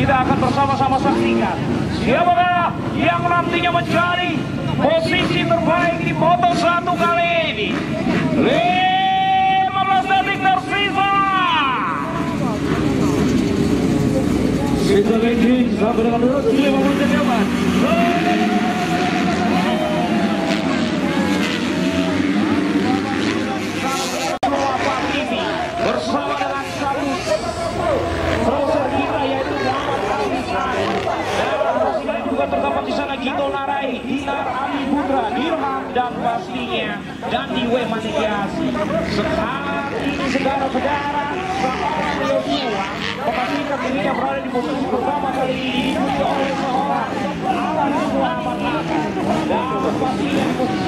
kita akan bersama-sama saksikan siapakah yang nantinya mencari posisi terbaik di moto satu kali ini. 15 detik tersisa. Kita lagi sampai dengan durasi 15 detik aman. bersama dengan satu browser kita yaitu Muhammad Al-Nisai dan pastinya juga Gito Narai, Dinar Ali Putra, Dirham dan pastinya. Dan di Manikiasi sekarang ini saudara-saudara saudara semua memastikan dirinya berada di posisi pertama kali ini diikuti oleh seorang Alan Muhammad dan pastinya di posisi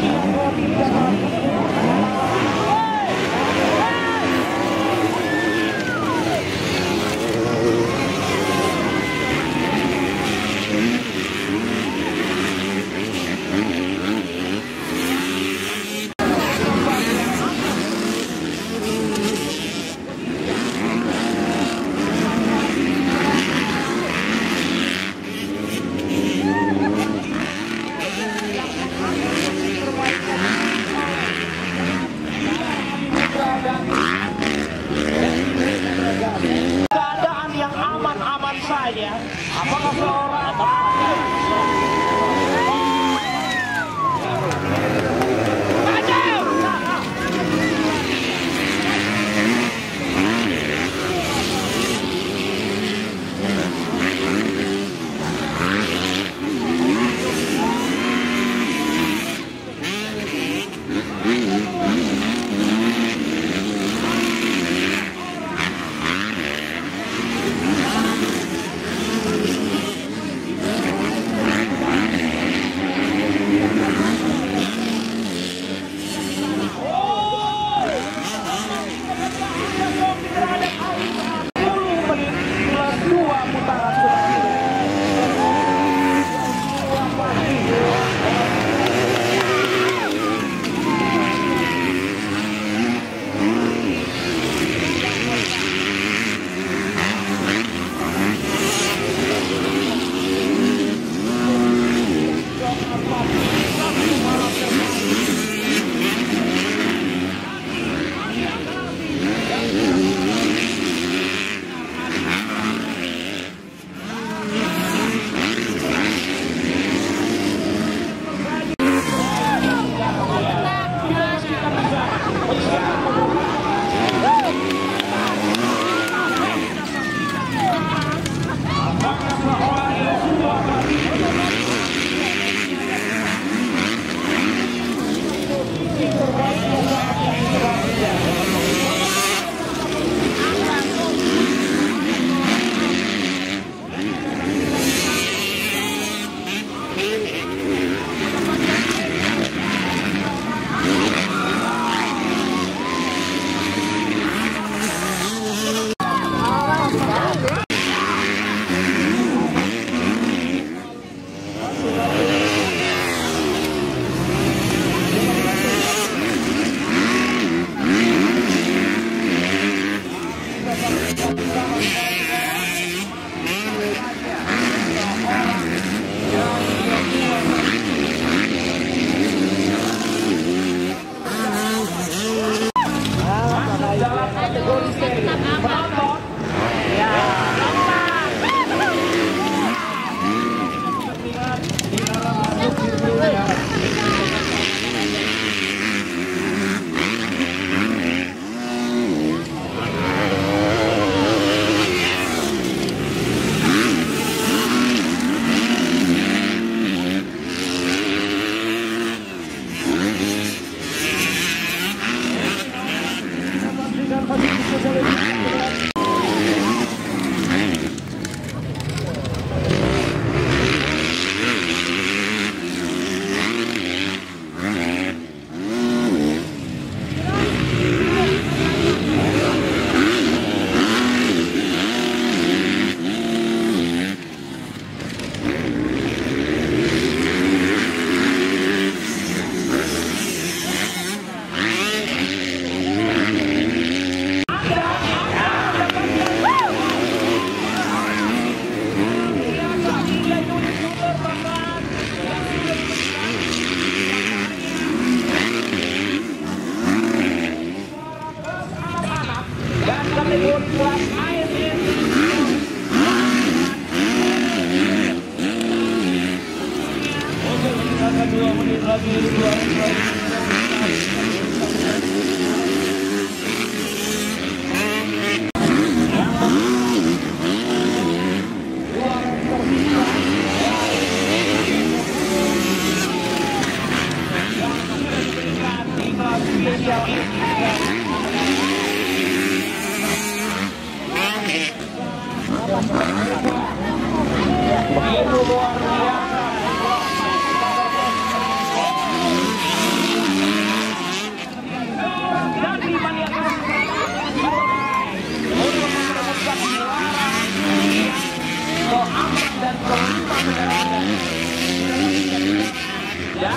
Yang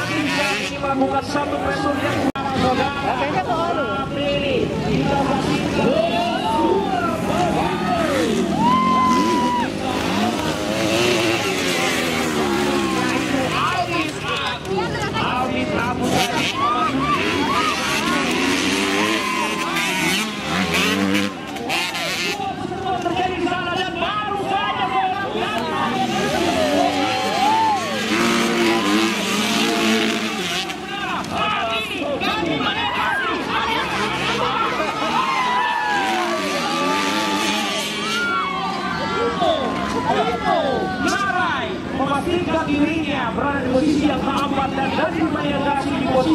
dicari bukan satu pesun yang saudara pilih. dirinya berada di posisi yang keempat dan dari Mayagasi di posisi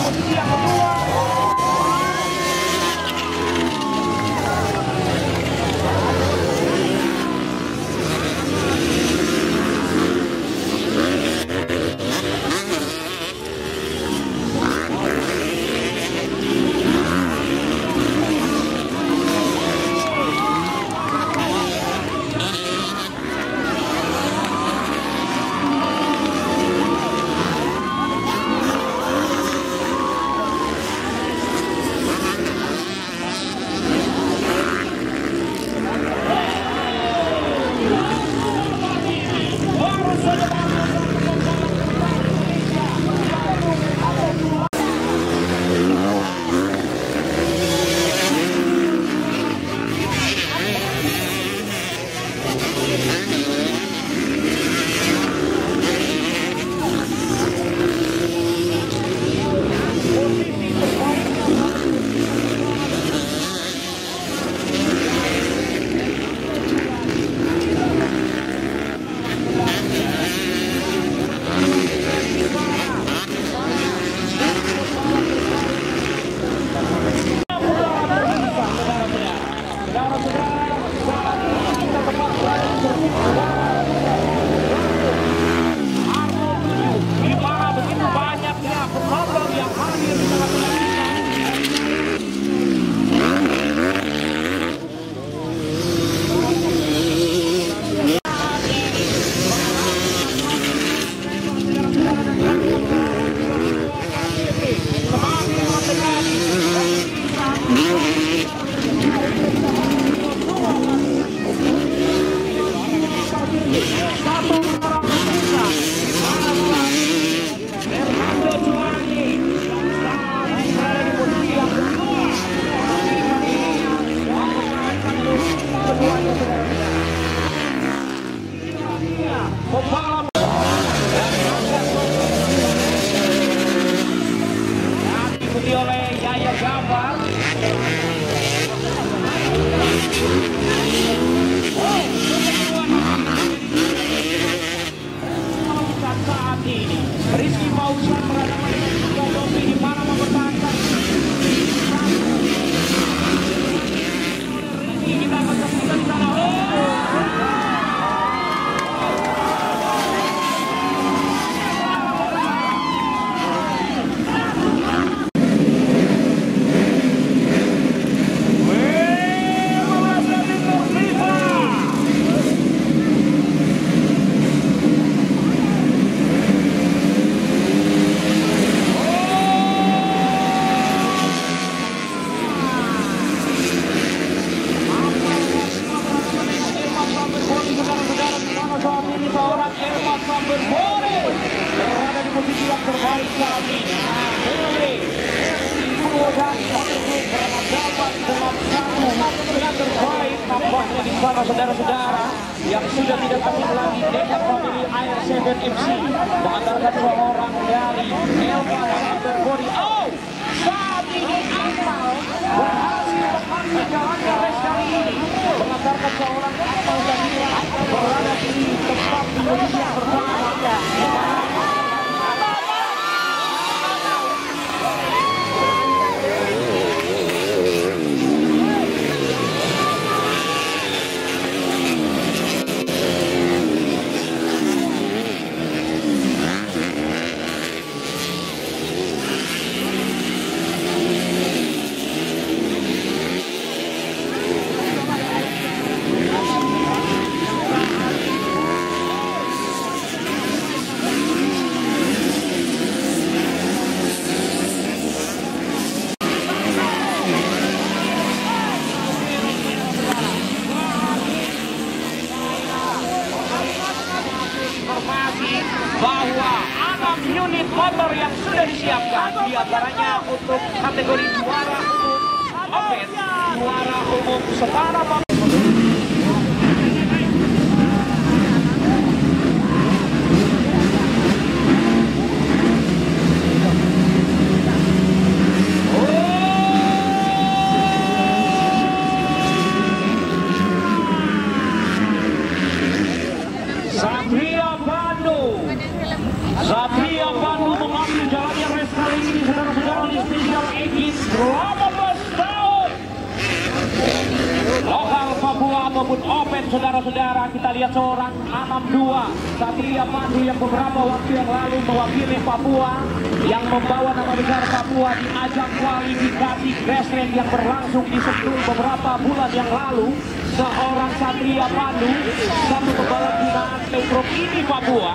ataupun open saudara-saudara kita lihat seorang Anam dua Satria Pandu yang beberapa waktu yang lalu mewakili Papua yang membawa nama besar Papua di ajang kualifikasi grassland yang berlangsung di Sentul beberapa bulan yang lalu. Seorang Satria Pandu satu pembalap binaan Metro ini Papua.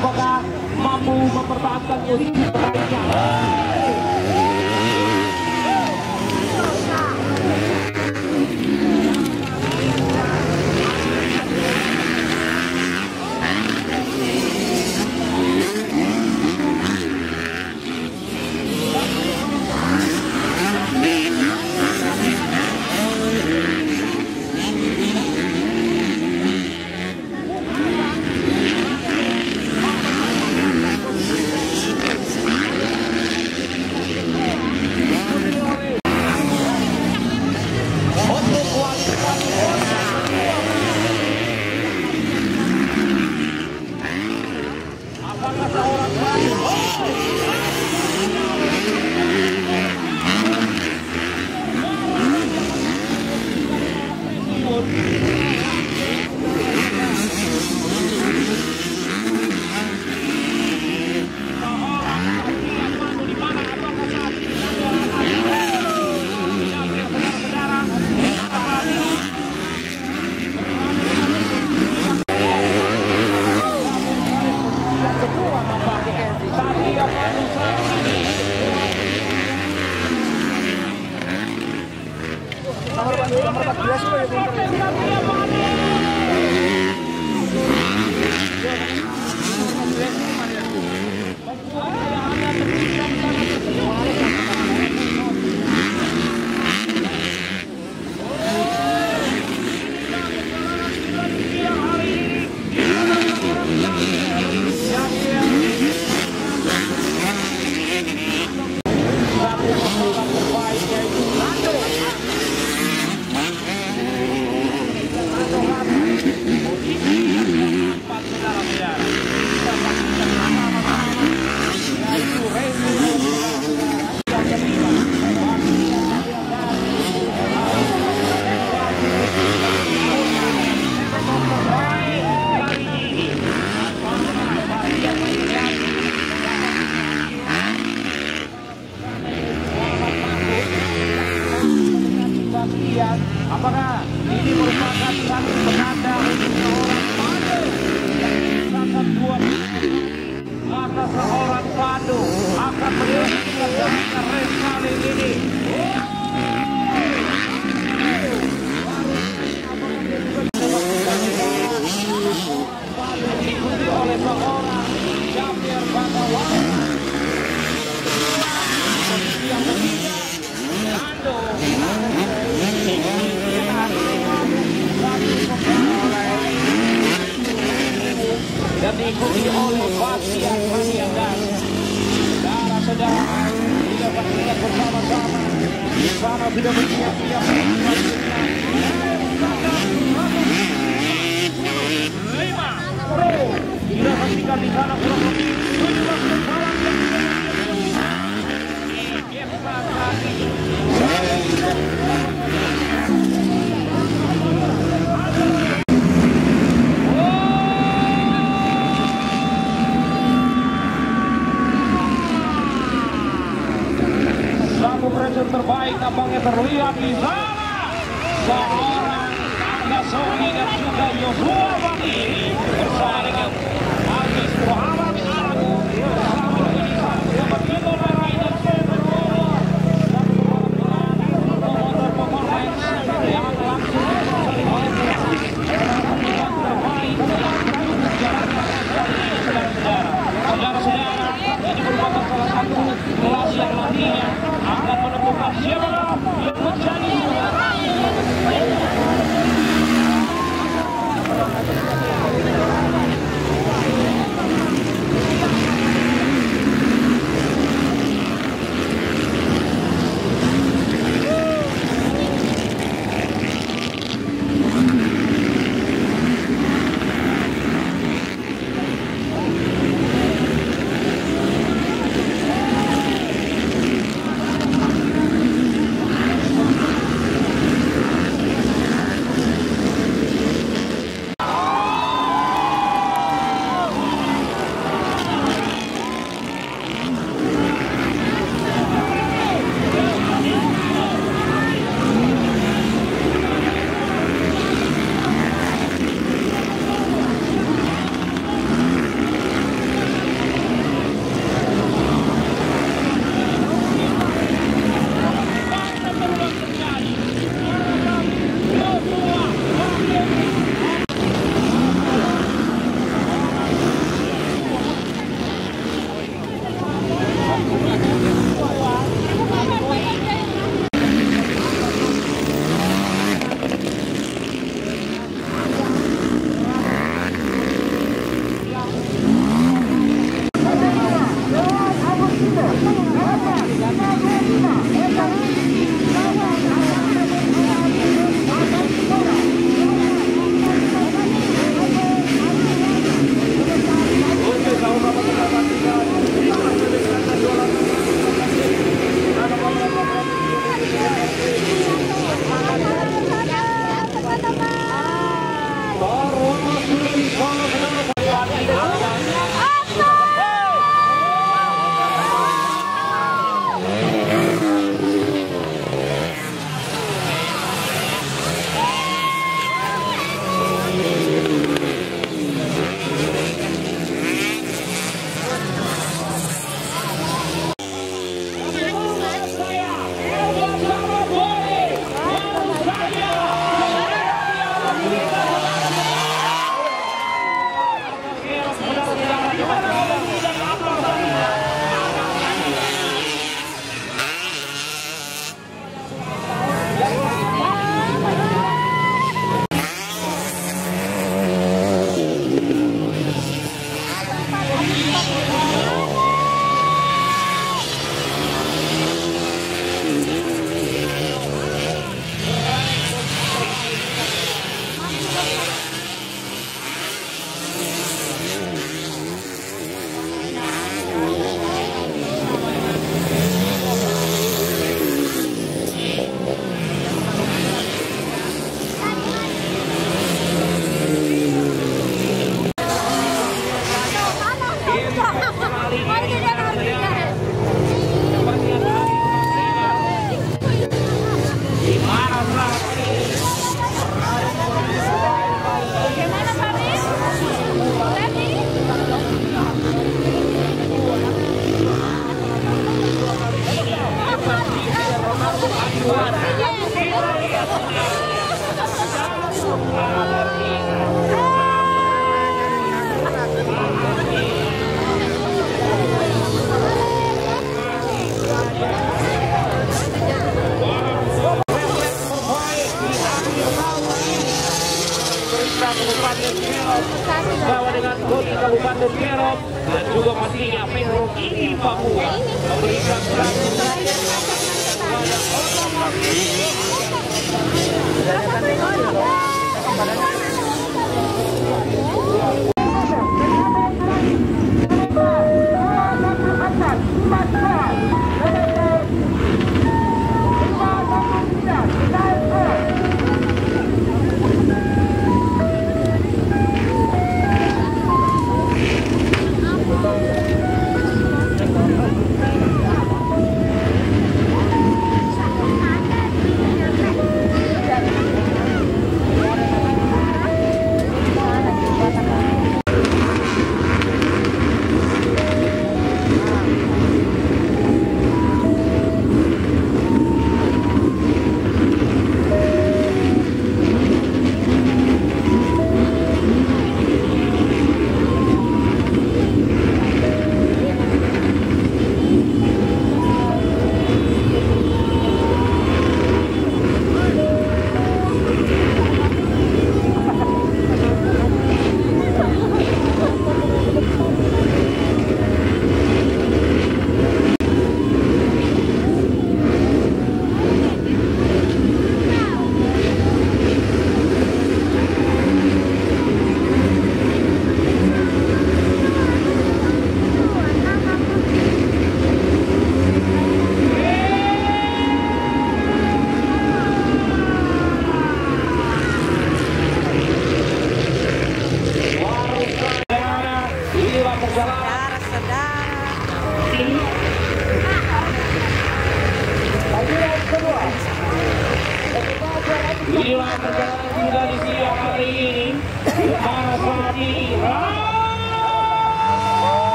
Apakah mampu mempertahankan posisi terakhirnya Sahara, la soglia da Giugaglio, nuova lì, per fare che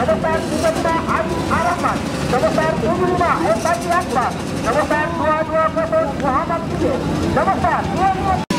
nomor PR 35 Adi Arahman nomor PR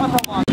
Autobahn.